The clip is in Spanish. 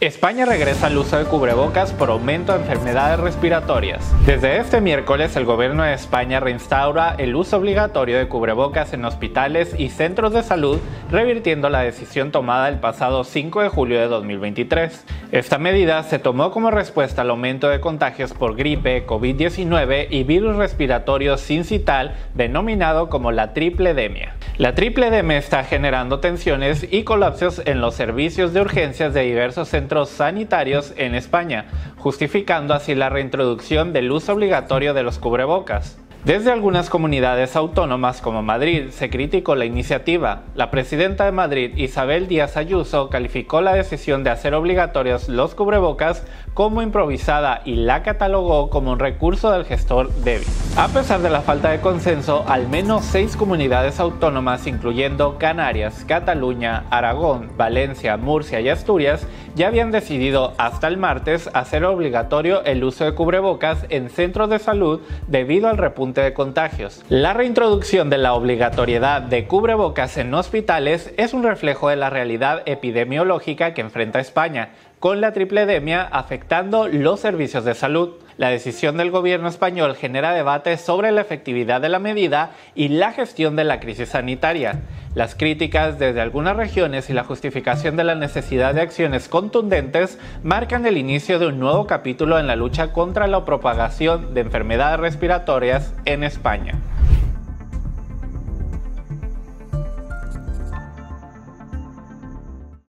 España regresa al uso de cubrebocas por aumento de enfermedades respiratorias. Desde este miércoles, el gobierno de España reinstaura el uso obligatorio de cubrebocas en hospitales y centros de salud, revirtiendo la decisión tomada el pasado 5 de julio de 2023. Esta medida se tomó como respuesta al aumento de contagios por gripe, COVID-19 y virus respiratorio sincital, denominado como la tripledemia. La tripledemia está generando tensiones y colapsos en los servicios de urgencias de diversos centros sanitarios en España, justificando así la reintroducción del uso obligatorio de los cubrebocas. Desde algunas comunidades autónomas como Madrid se criticó la iniciativa. La presidenta de Madrid, Isabel Díaz Ayuso, calificó la decisión de hacer obligatorios los cubrebocas como improvisada y la catalogó como un recurso del gestor débil. A pesar de la falta de consenso, al menos seis comunidades autónomas, incluyendo Canarias, Cataluña, Aragón, Valencia, Murcia y Asturias, ya habían decidido hasta el martes hacer obligatorio el uso de cubrebocas en centros de salud debido al repunte de contagios. La reintroducción de la obligatoriedad de cubrebocas en hospitales es un reflejo de la realidad epidemiológica que enfrenta España, con la tripledemia afectando los servicios de salud. La decisión del gobierno español genera debate sobre la efectividad de la medida y la gestión de la crisis sanitaria. Las críticas desde algunas regiones y la justificación de la necesidad de acciones contundentes marcan el inicio de un nuevo capítulo en la lucha contra la propagación de enfermedades respiratorias en España.